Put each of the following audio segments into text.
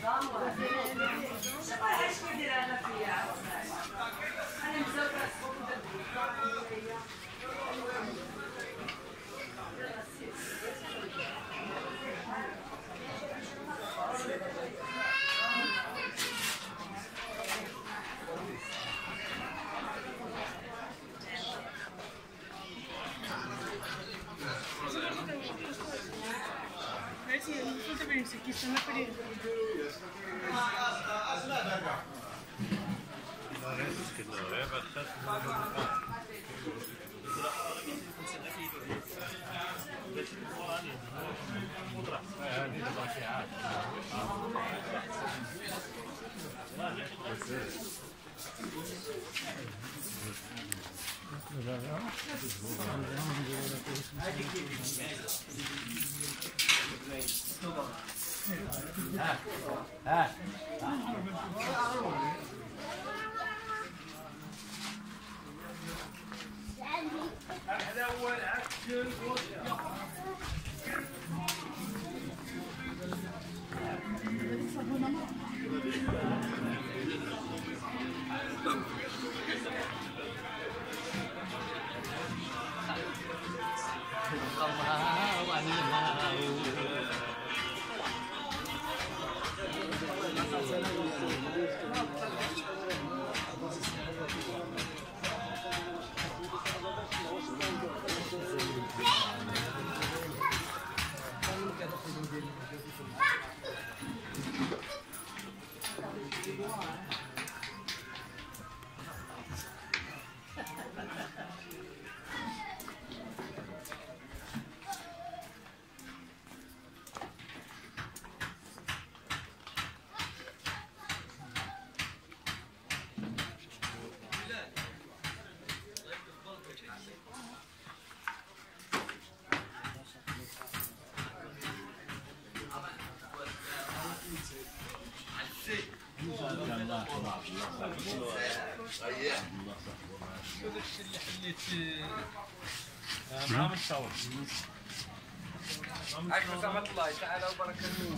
頑張れ。Non sapere se chi stanno a vedere. هذا Gracias. هذا الله تعالى وبركاته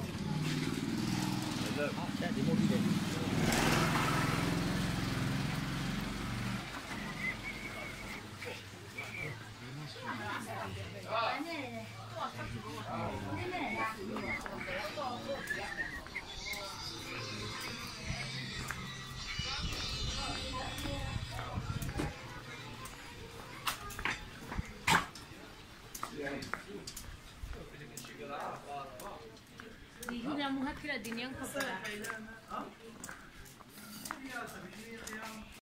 Dijo la mujer que la tenían comprada.